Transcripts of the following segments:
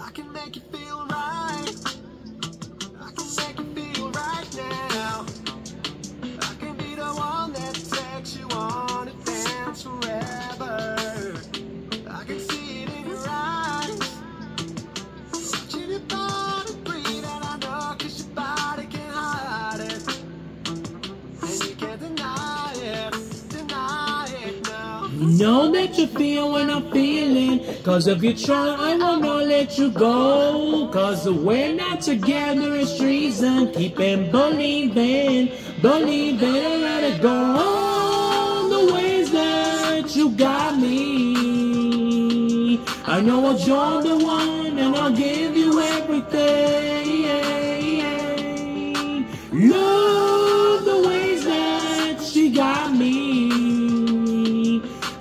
I can make you feel right. Know that you feel when I'm feeling. Cause if you try, I will not let you go. Cause we're not together, it's treason. Keep on believing, believing. I let it go. All the ways that you got me. I know that you're the one, and I'll give you everything. Love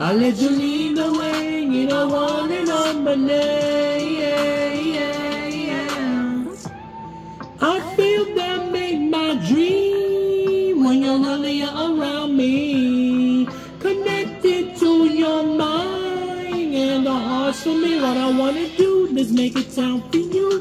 I let you lead the way, you know, one and on my name. I feel that make my dream when you're really around me. Connected to your mind and the hearts for me. What I wanna do is make it time for you.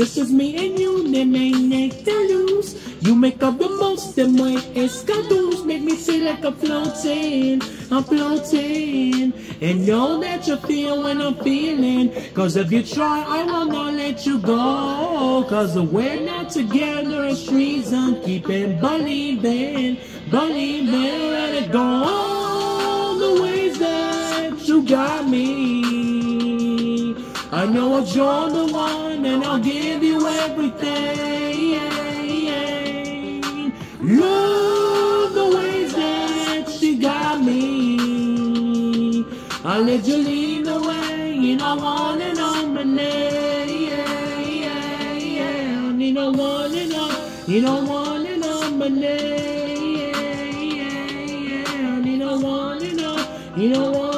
This is me and you, neck to lose. You make up the most, them way escadoos make me feel like I'm floating, I'm floating. And know that you feel when I'm feeling. Cause if you try, I will not let you go. Cause we're not together, it's treason. Keep it believing, believing, let it go. All the ways that you got me. I know you're the one, and I'll give you everything. Love the ways that she got me. I'll let you lead the way, you know, on and on my name. You know, one and on, you know, one and on my name. You know, one and on, you one.